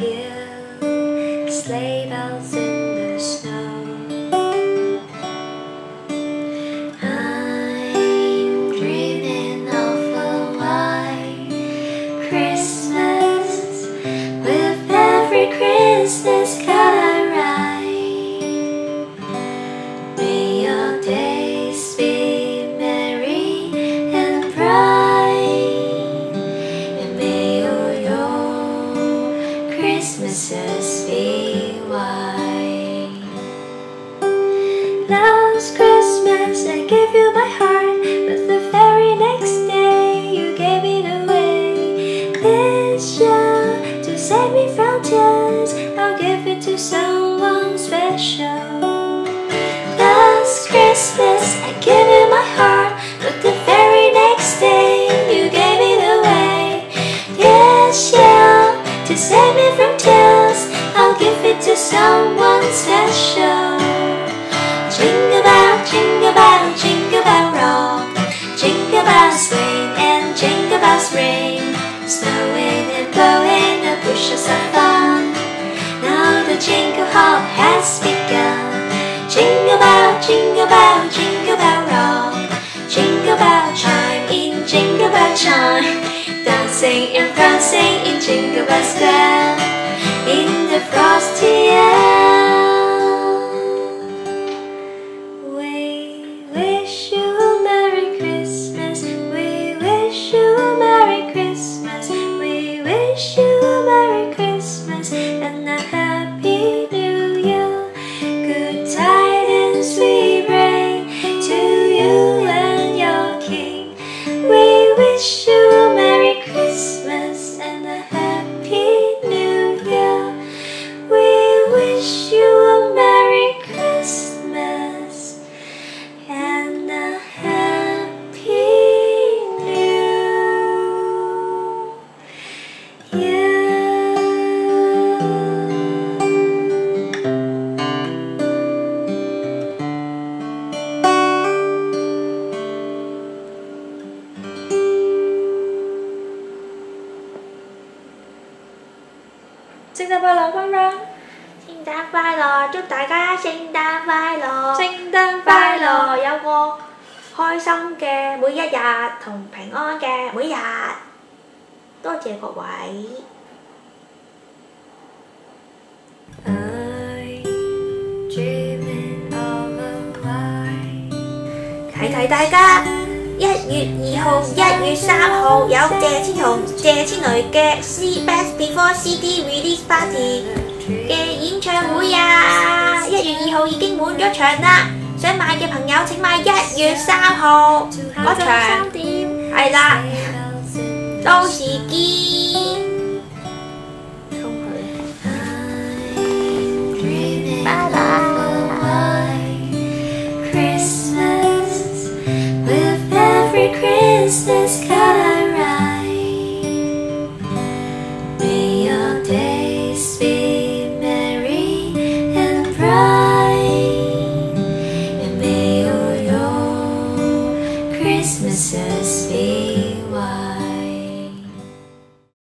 listen Christmases be. Last Christmas I gave you my jingle hop has begun. Jingle bell, jingle bell, jingle bell rock. Jingle bell chime in jingle bell chime. Dancing and prancing in Jingle Bell Square. In the frosty wish you Sinh nhật 快樂，芬芬！聖誕快樂！祝大家聖誕快樂！聖誕快樂！有個開心嘅每一日同平安嘅每日。多謝各位。提提大家，一月二號、一月三號有謝千紅、謝千雷嘅《See Best Before CD Release Party》嘅演唱會啊！一月二號已經滿咗場啦，想買嘅朋友請買一月三號嗰場，三點係啦，到時見。 Christmases be